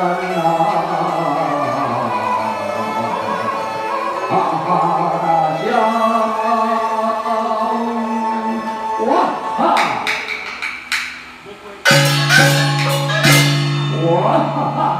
Ha ha ha!